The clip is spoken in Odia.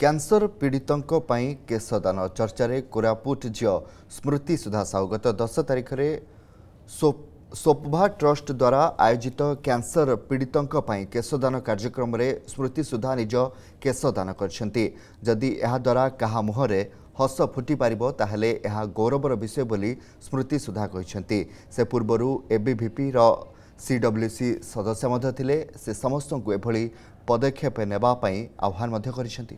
କ୍ୟାନ୍ସର ପୀଡ଼ିତଙ୍କ ପାଇଁ କେଶଦାନ ଚର୍ଚ୍ଚାରେ କୋରାପୁଟ ଝିଅ ସ୍ମୃତି ସୁଧା ସାହୁ ଗତ ଦଶ ତାରିଖରେ ସୋପଭା ଟ୍ରଷ୍ଟ ଦ୍ୱାରା ଆୟୋଜିତ କ୍ୟାନ୍ସର ପୀଡ଼ିତଙ୍କ ପାଇଁ କେଶଦାନ କାର୍ଯ୍ୟକ୍ରମରେ ସ୍ମୃତି ସୁଧା ନିଜ କେଶଦାନ କରିଛନ୍ତି। ଯଦି ଏହାଦ୍ୱାରା କାହା ମୁହଁରେ ହସ ଫୁଟିପାରିବ ତାହେଲେ ଏହା ଗୌରବର ବିଷୟ ବୋଲି ସ୍ମୃତି ସୁଧା କହିଛନ୍ତି। ସେ ପୂର୍ବରୁ ଏବିଭିପିର ସିଡବ୍ଲ୍ୟୁସି ସଦସ୍ୟ ମଧ୍ୟ ଥିଲେ। ସେ ସମସ୍ତଙ୍କୁ ଏଭଳି ପଦକ୍ଷେପ ନେବା ପାଇଁ ଆହ୍ୱାନ ମଧ୍ୟ କରିଛନ୍ତି।